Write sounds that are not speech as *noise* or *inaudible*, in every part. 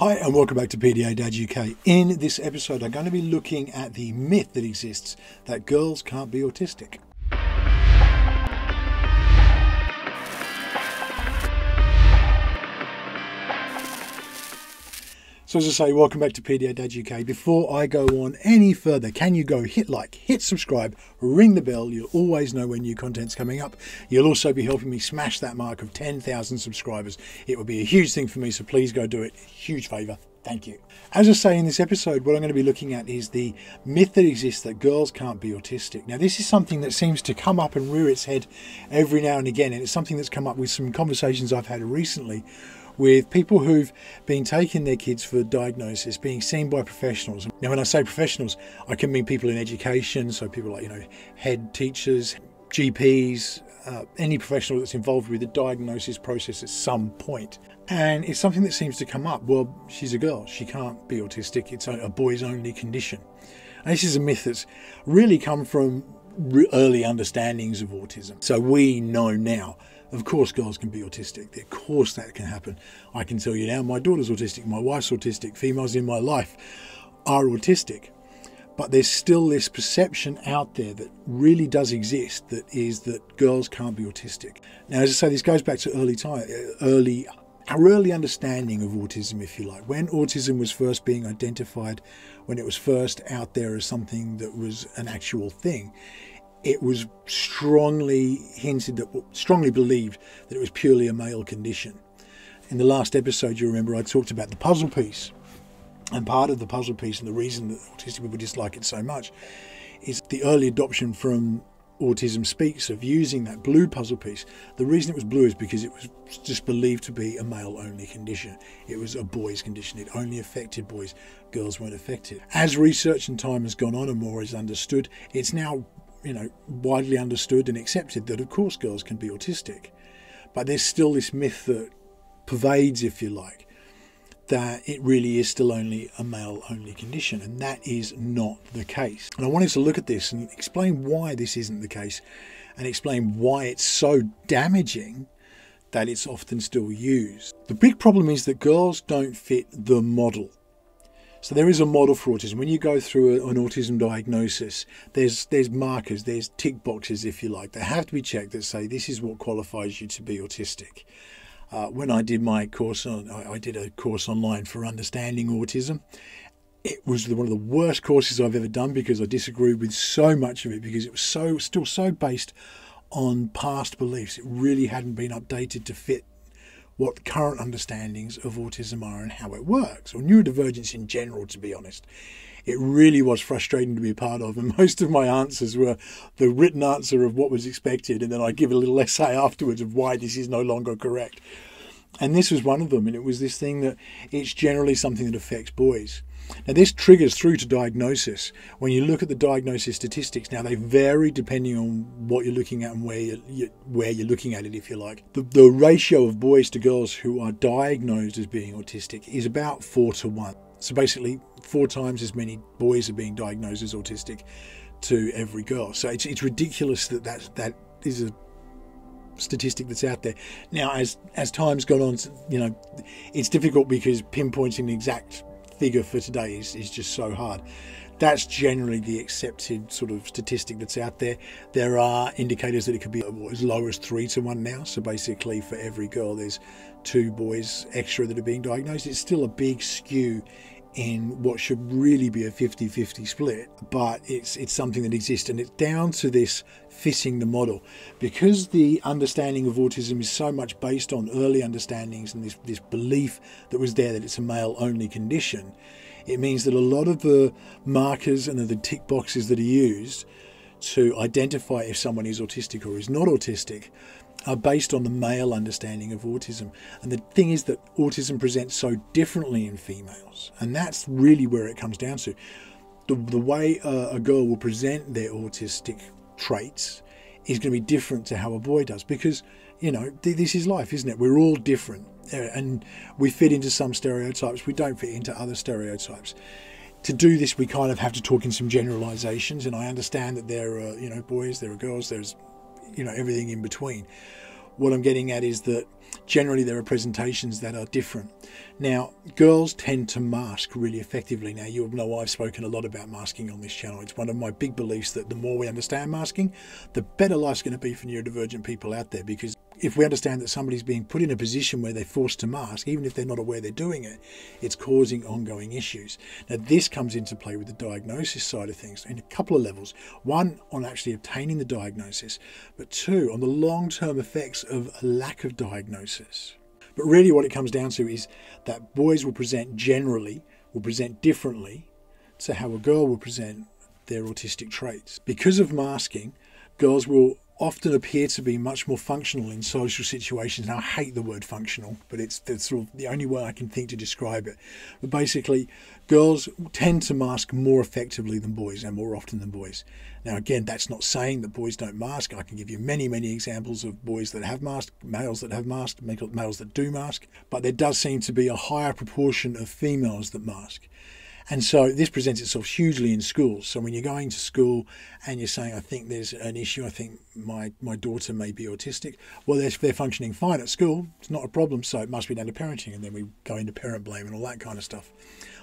Hi, and welcome back to PDA Dad UK. In this episode, I'm going to be looking at the myth that exists that girls can't be autistic. So, as I say, welcome back to PDA Dad UK. Before I go on any further, can you go hit like, hit subscribe, ring the bell? You'll always know when new content's coming up. You'll also be helping me smash that mark of 10,000 subscribers. It would be a huge thing for me, so please go do it. Huge favour. Thank you. As I say in this episode, what I'm going to be looking at is the myth that exists that girls can't be autistic. Now, this is something that seems to come up and rear its head every now and again, and it's something that's come up with some conversations I've had recently with people who've been taking their kids for diagnosis, being seen by professionals. Now, when I say professionals, I can mean people in education, so people like, you know, head teachers, GPs, uh, any professional that's involved with the diagnosis process at some point. And it's something that seems to come up. Well, she's a girl, she can't be autistic, it's a boys only condition. And this is a myth that's really come from early understandings of autism. So we know now of course, girls can be autistic. Of course, that can happen. I can tell you now, my daughter's autistic, my wife's autistic, females in my life are autistic. But there's still this perception out there that really does exist that is that girls can't be autistic. Now, as I say, this goes back to early time, uh, early our early understanding of autism, if you like, when autism was first being identified, when it was first out there as something that was an actual thing, it was strongly hinted that, strongly believed that it was purely a male condition. In the last episode, you remember I talked about the puzzle piece. And part of the puzzle piece, and the reason that autistic people dislike it so much, is the early adoption from Autism Speaks of using that blue puzzle piece. The reason it was blue is because it was just believed to be a male only condition. It was a boys' condition. It only affected boys, girls weren't affected. As research and time has gone on and more is understood, it's now you know, widely understood and accepted that, of course, girls can be autistic. But there's still this myth that pervades, if you like, that it really is still only a male only condition. And that is not the case. And I wanted to look at this and explain why this isn't the case and explain why it's so damaging that it's often still used. The big problem is that girls don't fit the model. So there is a model for autism. When you go through an autism diagnosis, there's there's markers, there's tick boxes, if you like, that have to be checked that say this is what qualifies you to be autistic. Uh, when I did my course, on, I did a course online for understanding autism. It was one of the worst courses I've ever done because I disagreed with so much of it because it was so still so based on past beliefs. It really hadn't been updated to fit what current understandings of autism are and how it works, or neurodivergence in general, to be honest. It really was frustrating to be part of, and *laughs* most of my answers were the written answer of what was expected, and then I give a little *laughs* essay afterwards of why this is no longer correct. And this was one of them, and it was this thing that it's generally something that affects boys. Now, this triggers through to diagnosis. When you look at the diagnosis statistics, now they vary depending on what you're looking at and where you're, where you're looking at it, if you like. The, the ratio of boys to girls who are diagnosed as being autistic is about four to one. So basically, four times as many boys are being diagnosed as autistic to every girl. So it's, it's ridiculous that that, that is a statistic that's out there. Now, as as time's gone on, you know, it's difficult because pinpointing the exact figure for today is, is just so hard. That's generally the accepted sort of statistic that's out there. There are indicators that it could be as low as three to one now. So basically, for every girl, there's two boys extra that are being diagnosed. It's still a big skew in what should really be a 50-50 split but it's it's something that exists and it's down to this fitting the model because the understanding of autism is so much based on early understandings and this this belief that was there that it's a male only condition it means that a lot of the markers and the tick boxes that are used to identify if someone is autistic or is not autistic are based on the male understanding of autism. And the thing is that autism presents so differently in females, and that's really where it comes down to. The, the way a, a girl will present their autistic traits is going to be different to how a boy does because, you know, th- this is life, isn't it? We're all different and we fit into some stereotypes, we don't fit into other stereotypes to do this, we kind of have to talk in some generalizations. And I understand that there are, you know, boys, there are girls, there's you know everything in between. what I'm getting at is that generally there are presentations that are different. Now, girls tend to mask really effectively. Now, you know I've spoken a lot about masking on this channel. It's one of my big beliefs that the more we understand masking, the better life's going to be for neurodivergent people out there because if we understand that somebody's being put in a position where they're forced to mask, even if they're not aware they're doing it, it's causing ongoing issues. Now, this comes into play with the diagnosis side of things in a couple of levels. One, on actually obtaining the diagnosis, but two, on the long term effects of a lack of diagnosis. But really, what it comes down to is that boys will present generally, will present differently to how a girl will present their autistic traits. Because of masking, girls will often appear to be much more functional in social situations. Now, I hate the word functional, but it's, it's sort of the only way I can think to describe it. But basically, girls tend to mask more effectively than boys and more often than boys. Now, again, that's not saying that boys don't mask. I can give you many, many examples of boys that have masked, males that have masked, males that do mask, but there does seem to be a higher proportion of females that mask. And so this presents itself hugely in schools. So when you're going to school and you're saying, I think there's an issue, I think my, my daughter may be autistic, well, they're, they're functioning fine at school. It's not a problem. So it must be down to parenting. And then we go into parent blame and all that kind of stuff.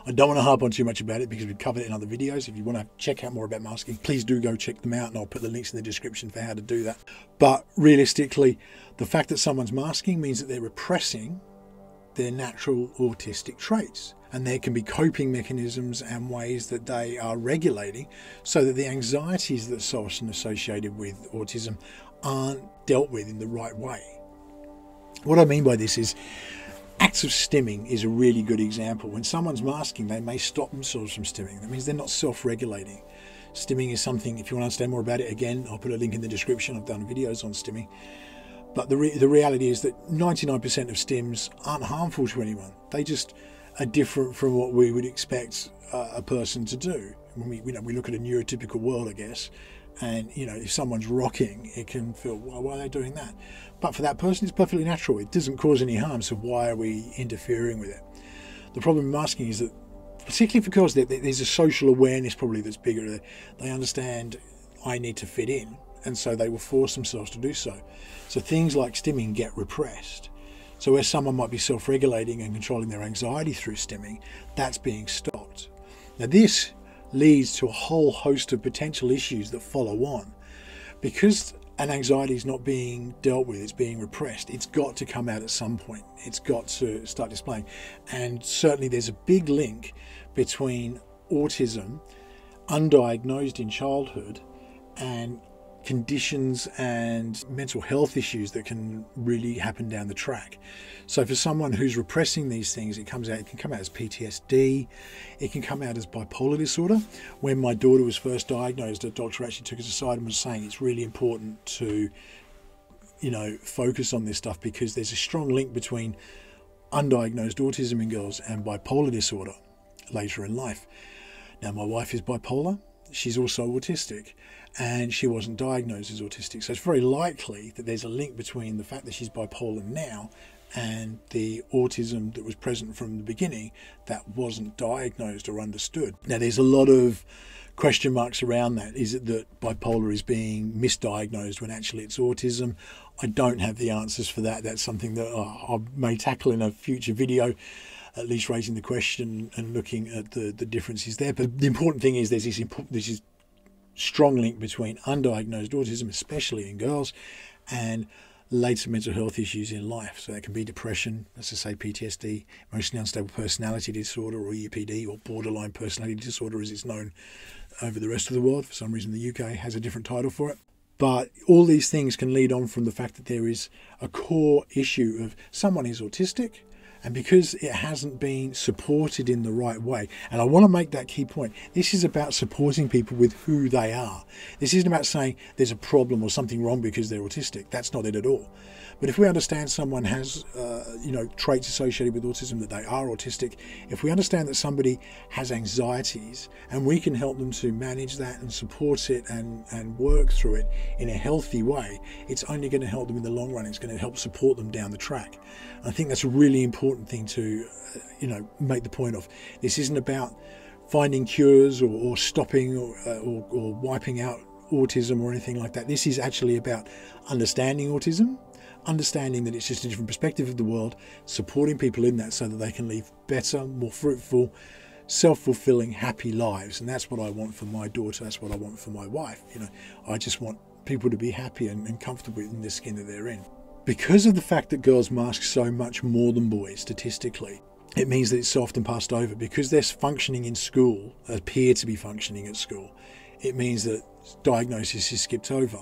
I don't want to harp on too much about it because we've covered it in other videos. If you want to check out more about masking, please do go check them out and I'll put the links in the description for how to do that. But realistically, the fact that someone's masking means that they're repressing their natural autistic traits and there can be coping mechanisms and ways that they are regulating so that the anxieties that are often associated with autism aren't dealt with in the right way. What I mean by this is acts of stimming is a really good example. When someone's masking, they may stop themselves from stimming. That means they're not self-regulating. Stimming is something, if you want to understand more about it, again, I'll put a link in the description. I've done videos on stimming. But the, re- the reality is that 99% of stims aren't harmful to anyone. They just are different from what we would expect uh, a person to do. When we, you know, we look at a neurotypical world, I guess, and you know, if someone's rocking, it can feel, well, why are they doing that? But for that person, it's perfectly natural. It doesn't cause any harm, so why are we interfering with it? The problem I'm asking is that, particularly girls, there's a social awareness probably that's bigger. They understand I need to fit in, and so they will force themselves to do so. So things like stimming get repressed. So, where someone might be self regulating and controlling their anxiety through stimming, that's being stopped. Now, this leads to a whole host of potential issues that follow on. Because an anxiety is not being dealt with, it's being repressed, it's got to come out at some point. It's got to start displaying. And certainly, there's a big link between autism, undiagnosed in childhood, and conditions and mental health issues that can really happen down the track. So for someone who's repressing these things, it comes out. It can come out as PTSD. It can come out as bipolar disorder. When my daughter was first diagnosed, a doctor actually took us aside and was saying it's really important to, you know, focus on this stuff because there's a strong link between undiagnosed autism in girls and bipolar disorder later in life. Now, my wife is bipolar she's also autistic and she wasn't diagnosed as autistic. So it's very likely that there's a link between the fact that she's bipolar now and the autism that was present from the beginning that wasn't diagnosed or understood. Now, there's a lot of question marks around that. Is it that bipolar is being misdiagnosed when actually it's autism? I don't have the answers for that. That's something that uh, I may tackle in a future video at least raising the question and looking at the, the differences there. But the important thing is there's this, this is strong link between undiagnosed autism, especially in girls, and later mental health issues in life. So that can be depression, as I say, PTSD, emotionally unstable personality disorder, or EPD, or borderline personality disorder, as it's known over the rest of the world. For some reason, the UK has a different title for it. But all these things can lead on from the fact that there is a core issue of someone is autistic, and because it hasn't been supported in the right way, and I want to make that key point, this is about supporting people with who they are. This isn't about saying there's a problem or something wrong because they're autistic. That's not it at all. But if we understand someone has, uh, you know, traits associated with autism that they are autistic, if we understand that somebody has anxieties and we can help them to manage that and support it and, and work through it in a healthy way, it's only going to help them in the long run. It's going to help support them down the track. I think that's really important thing to, uh, you know, make the point of. This isn't about finding cures or, or stopping or, uh, or, or wiping out autism or anything like that. This is actually about understanding autism, understanding that it's just a different perspective of the world, supporting people in that so that they can live better, more fruitful, self fulfilling, happy lives. And that's what I want for my daughter. That's what I want for my wife. You know, I just want people to be happy and, and comfortable in the skin that they're in. Because of the fact that girls mask so much more than boys statistically, it means that it's so often passed over. Because they're functioning in school, appear to be functioning at school, it means that diagnosis is skipped over.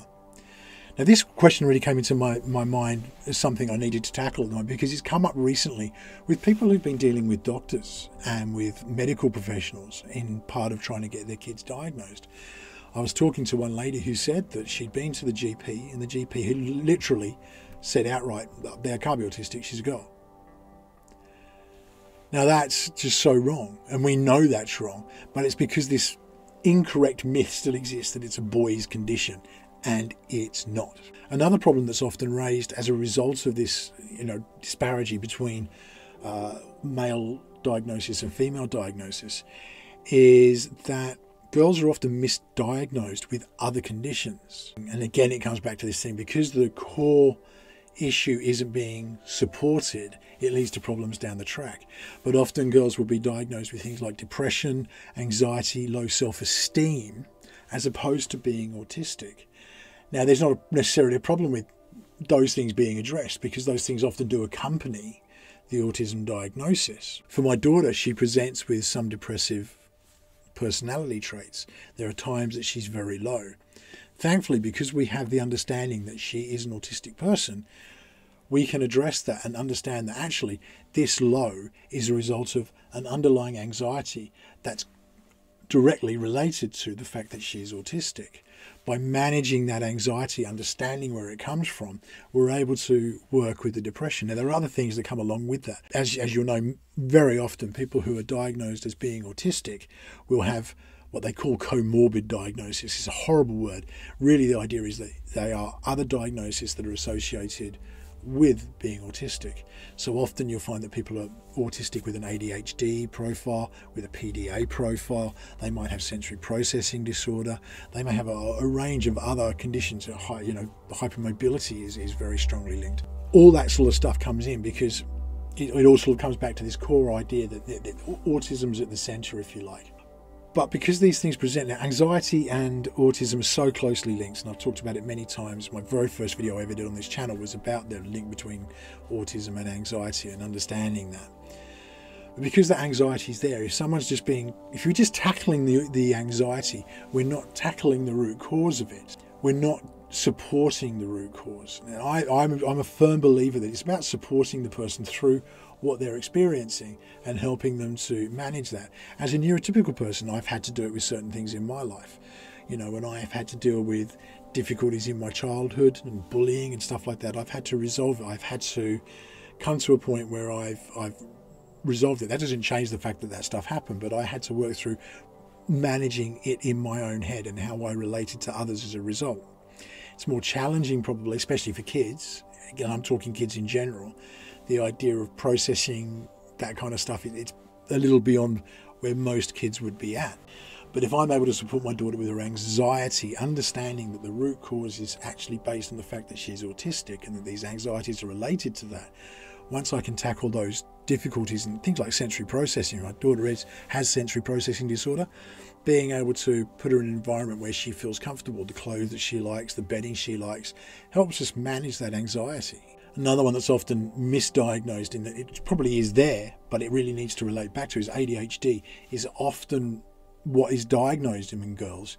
Now, this question really came into my, my mind as something I needed to tackle because it's come up recently with people who've been dealing with doctors and with medical professionals in part of trying to get their kids diagnosed. I was talking to one lady who said that she'd been to the GP, and the GP had literally said outright, they can't be autistic, she's a girl. Now, that's just so wrong, and we know that's wrong, but it's because this incorrect myth still exists that it's a boy's condition and it's not. Another problem that's often raised as a result of this, you know, disparity between uh, male diagnosis and female diagnosis is that girls are often misdiagnosed with other conditions. And again, it comes back to this thing because the core issue isn't being supported, it leads to problems down the track. But often girls will be diagnosed with things like depression, anxiety, low self esteem, as opposed to being autistic. Now, there's not necessarily a problem with those things being addressed because those things often do accompany the autism diagnosis. For my daughter, she presents with some depressive personality traits. There are times that she's very low. Thankfully, because we have the understanding that she is an autistic person, we can address that and understand that actually this low is a result of an underlying anxiety that's directly related to the fact that she's autistic by managing that anxiety, understanding where it comes from, we're able to work with the depression. Now, there are other things that come along with that. As, as you'll know, very often people who are diagnosed as being autistic will have what they call comorbid diagnosis. It's a horrible word. Really, the idea is that they are other diagnoses that are associated with being autistic. So often you'll find that people are autistic with an ADHD profile, with a PDA profile. They might have sensory processing disorder. They may have a, a range of other conditions. You know, hypermobility is, is very strongly linked. All that sort of stuff comes in because it, it all sort of comes back to this core idea that, that, that autism's at the centre, if you like. But because these things present now, anxiety and autism are so closely linked, and I've talked about it many times. My very first video I ever did on this channel was about the link between autism and anxiety and understanding that. But because the anxiety is there, if someone's just being, if you're just tackling the, the anxiety, we're not tackling the root cause of it. We're not supporting the root cause. Now, I, I'm, I'm a firm believer that it's about supporting the person through what they're experiencing and helping them to manage that. As a neurotypical person, I've had to do it with certain things in my life. You know, when I've had to deal with difficulties in my childhood and bullying and stuff like that, I've had to resolve it. I've had to come to a point where I've I've resolved it. That doesn't change the fact that that stuff happened, but I had to work through managing it in my own head and how I related to others as a result. It's more challenging, probably, especially for kids. Again, I'm talking kids in general, the idea of processing that kind of stuff, it's a little beyond where most kids would be at. But if I'm able to support my daughter with her anxiety, understanding that the root cause is actually based on the fact that she's autistic and that these anxieties are related to that, once I can tackle those difficulties and things like sensory processing, my daughter is, has sensory processing disorder, being able to put her in an environment where she feels comfortable, the clothes that she likes, the bedding she likes, helps us manage that anxiety. Another one that's often misdiagnosed in that it probably is there, but it really needs to relate back to is ADHD is often what is diagnosed in girls.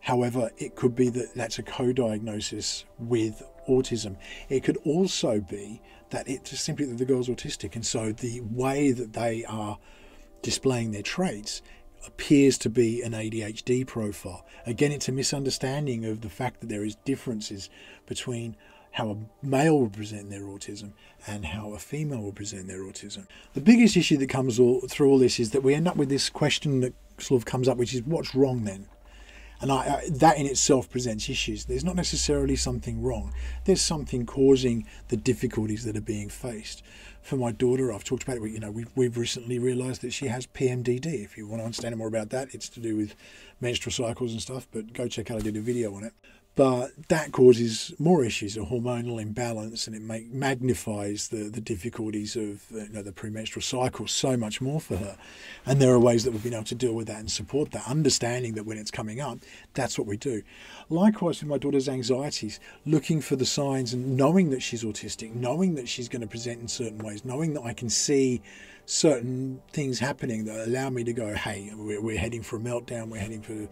However, it could be that that's a co-diagnosis with autism. It could also be that it's just simply that the girl's autistic, and so the way that they are displaying their traits appears to be an ADHD profile. Again, it's a misunderstanding of the fact that there is differences between how a male will present their autism and how a female will present their autism. The biggest issue that comes all, through all this is that we end up with this question that sort of comes up, which is what's wrong then? And I, I, that in itself presents issues. There's not necessarily something wrong. There's something causing the difficulties that are being faced. For my daughter, I've talked about it. You know, we've, we've recently realised that she has PMDD. If you want to understand more about that, it's to do with menstrual cycles and stuff. But go check out. I did a video on it. But that causes more issues, a hormonal imbalance, and it make, magnifies the, the difficulties of uh, you know, the premenstrual cycle so much more for her. And there are ways that we've been able to deal with that and support that, understanding that when it's coming up, that's what we do. Likewise with my daughter's anxieties, looking for the signs and knowing that she's autistic, knowing that she's going to present in certain ways, knowing that I can see certain things happening that allow me to go, hey, we're, we're heading for a meltdown, we're heading for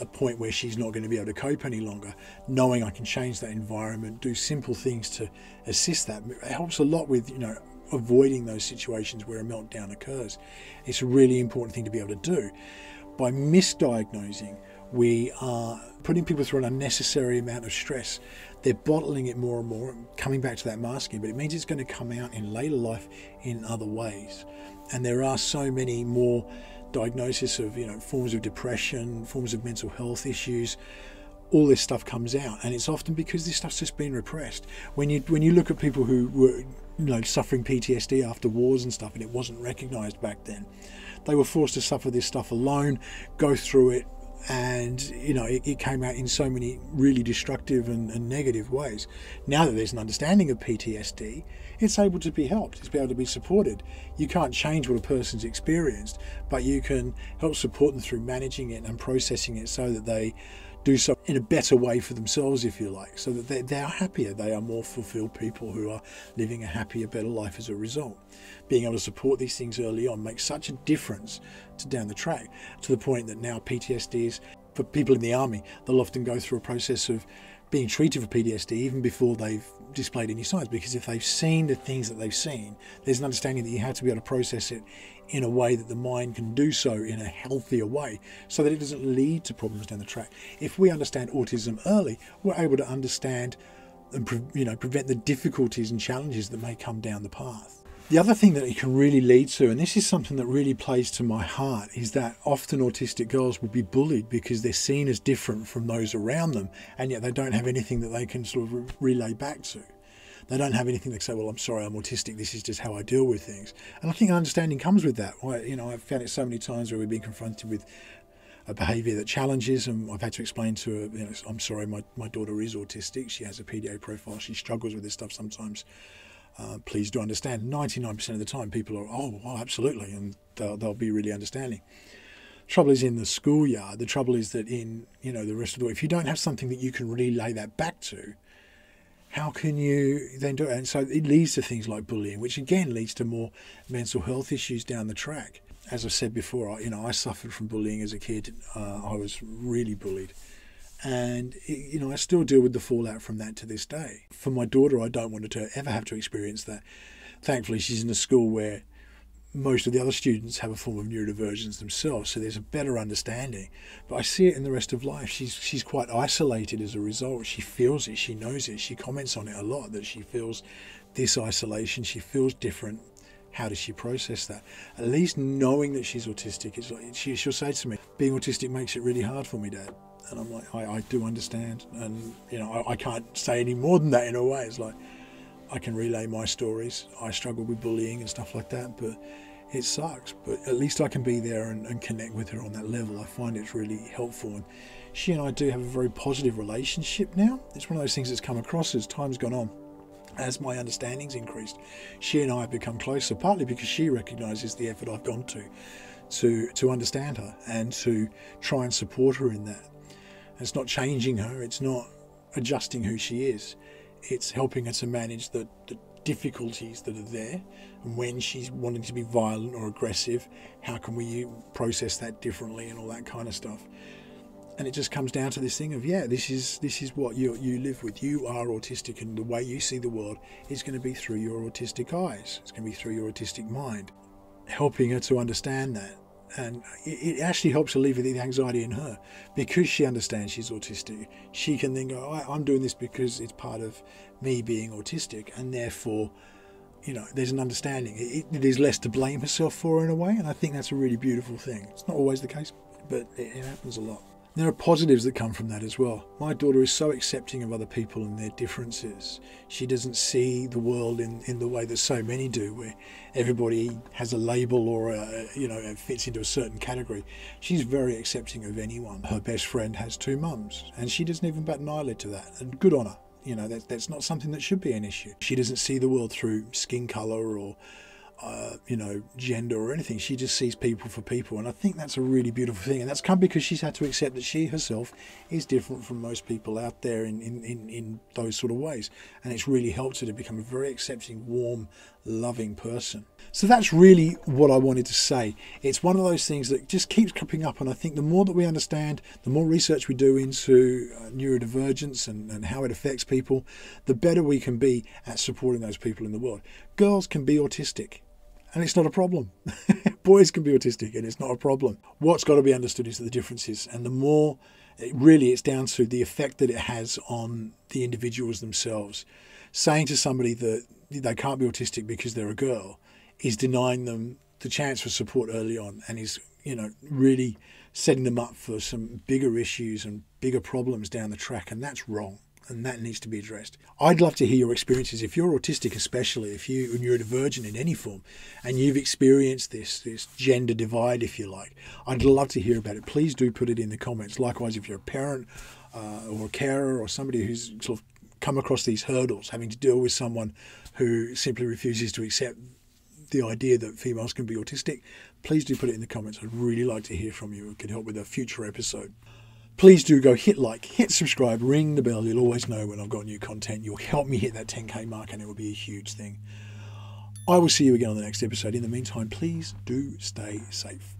a point where she's not going to be able to cope any longer, knowing I can change that environment, do simple things to assist that. It helps a lot with, you know, avoiding those situations where a meltdown occurs. It's a really important thing to be able to do. By misdiagnosing, we are putting people through an unnecessary amount of stress. They're bottling it more and more, coming back to that masking, but it means it's going to come out in later life in other ways. And there are so many more diagnosis of you know forms of depression, forms of mental health issues. All this stuff comes out, and it's often because this stuff's just been repressed. When you when you look at people who were you know suffering PTSD after wars and stuff, and it wasn't recognised back then, they were forced to suffer this stuff alone, go through it, and you know it, it, came out in so many really destructive and, and, negative ways now that there's an understanding of ptsd it's able to be helped it's able to be supported. You can't change what a person's experienced but you can help support them through managing it and processing it so that they do so in a better way for themselves if you like so that they, they are happier they are more fulfilled people who are living a happier better life as a result. Being able to support these things early on makes such a difference to down the track to the point that now PTSD is for people in the army, they'll often go through a process of being treated for PTSD even before they've displayed in your signs because if they've seen the things that they've seen, there's an understanding that you have to be able to process it in a way that the mind can do so in a healthier way so that it doesn't lead to problems down the track. If we understand autism early, we're able to understand and you know prevent the difficulties and challenges that may come down the path. The other thing that it can really lead to, and this is something that really plays to my heart, is that often autistic girls will be bullied because they're seen as different from those around them, and yet they don't have anything that they can sort of relay back to. They don't have anything that say, "Well, I'm sorry, I'm autistic. This is just how I deal with things." And I think understanding comes with that. you know, I've found it so many times where we've been confronted with a behaviour that challenges, and I've had to explain to her, you know, I'm sorry, my, my daughter is autistic. She has a PDA profile. She struggles with this stuff sometimes. Uh, please do understand 99% of the time people are, oh, well, absolutely, and they'll, they'll be really understanding. Trouble is in the schoolyard. The trouble is that in you know the rest of the world, if you don't have something that you can relay that back to, how can you then do it? And so it leads to things like bullying, which again leads to more mental health issues down the track. As I said before, I, you know I suffered from bullying as a kid. Uh, I was really bullied and you know I still deal with the fallout from that to this day. For my daughter, I don't want her to ever have to experience that. Thankfully, she's in a school where most of the other students have a form of neurodivergence themselves, so there's a better understanding. But I see it in the rest of life. She's she's quite isolated as a result. She feels it, she knows it, she comments on it a lot that she feels this isolation, she feels different. How does she process that? At least knowing that she's autistic, it's like she, she'll say to me, "Being autistic makes it really hard for me, Dad." And I'm like, I, I do understand. And, you know, I, I, can't say any more than that in a way. It's like, I can relay my stories. I struggle with bullying and stuff like that, but it sucks. But at least I can be there and, and connect with her on that level. I find it's really helpful. And she and I do have a very positive relationship now. It's one of those things that's come across as time's gone on as my understanding's increased, she and I have become closer, partly because she recognises the effort I've gone to to to understand her and to try and support her in that. It's not changing her, it's not adjusting who she is. It's helping her to manage the, the difficulties that are there. And when she's wanting to be violent or aggressive, how can we process that differently and all that kind of stuff. And it just comes down to this thing of yeah, this is this is what you you live with. You are autistic, and the way you see the world is going to be through your autistic eyes. It's going to be through your autistic mind. Helping her to understand that and it actually helps alleviate the anxiety in her because she understands she's autistic. She can then go, oh, I'm doing this because it's part of me being autistic, and therefore, you know, there's an understanding. It, it is less to blame herself for in a way, and I think that's a really beautiful thing. It's not always the case, but it, it happens a lot. There are positives that come from that as well. My daughter is so accepting of other people and their differences. She doesn't see the world in, in the way that so many do, where everybody has a label or a, you know fits into a certain category. She's very accepting of anyone. Her best friend has two mums, and she doesn't even bat an eyelid to that. And good on her. You know that, that's not something that should be an issue. She doesn't see the world through skin color or uh, you know, gender or anything. She just sees people for people. And I think that's a really beautiful thing. And that's come because she's had to accept that she herself is different from most people out there in, in, in, in those sort of ways. And it's really helped her to become a very accepting, warm, loving person. So that's really what I wanted to say. It's one of those things that just keeps cropping up. And I think the more that we understand, the more research we do into uh, neurodivergence and, and how it affects people, the better we can be at supporting those people in the world. Girls can be autistic and it's not a problem. *laughs* Boys can be autistic and it's not a problem. What's got to be understood is the differences, and the more it really it's down to the effect that it has on the individuals themselves. Saying to somebody that they can't be autistic because they're a girl is denying them the chance for support early on and is, you know, really setting them up for some bigger issues and bigger problems down the track, and that's wrong and that needs to be addressed. I'd love to hear your experiences. If you're autistic, especially if you and you're a divergent in any form, and you've experienced this this gender divide, if you like, I'd love to hear about it. Please do put it in the comments. Likewise, if you're a parent uh, or a carer or somebody who's sort of come across these hurdles, having to deal with someone who simply refuses to accept the idea that females can be autistic, please do put it in the comments. I'd really like to hear from you. It could help with a future episode please do go hit like, hit subscribe, ring the bell. You'll always know when I've got new content. You'll help me hit that 10k mark, and it will be a huge thing. I will see you again on the next episode. In the meantime, please do stay safe.